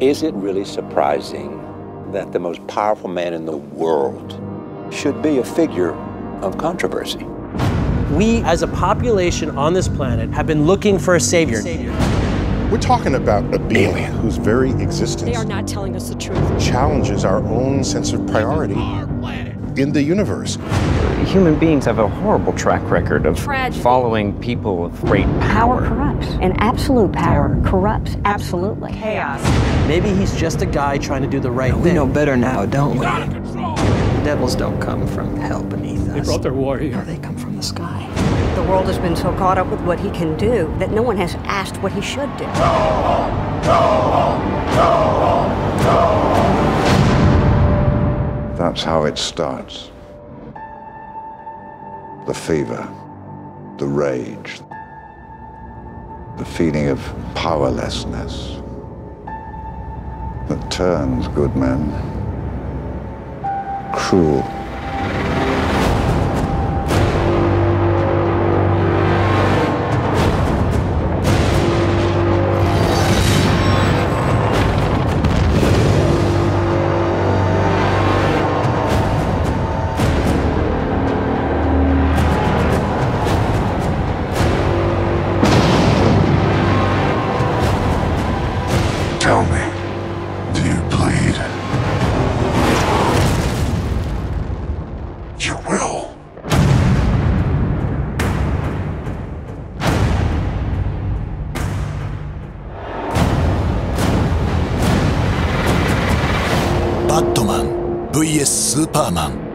Is it really surprising that the most powerful man in the world should be a figure of controversy? We, as a population on this planet, have been looking for a savior. We're talking about a being whose very existence They are not telling us the truth. challenges our own sense of priority in the universe. Human beings have a horrible track record of Tragedy. following people of great Power power. corrupts, and absolute power corrupts absolutely. chaos. Maybe he's just a guy trying to do the right We thing. know better now, don't we? Devils don't come from hell beneath us. They brought their warrior. No, they come from the sky. The world has been so caught up with what he can do that no one has asked what he should do. That's how it starts. The fever, the rage, the feeling of powerlessness that turns good men cruel. Tell me, バットマン VS スーパーマン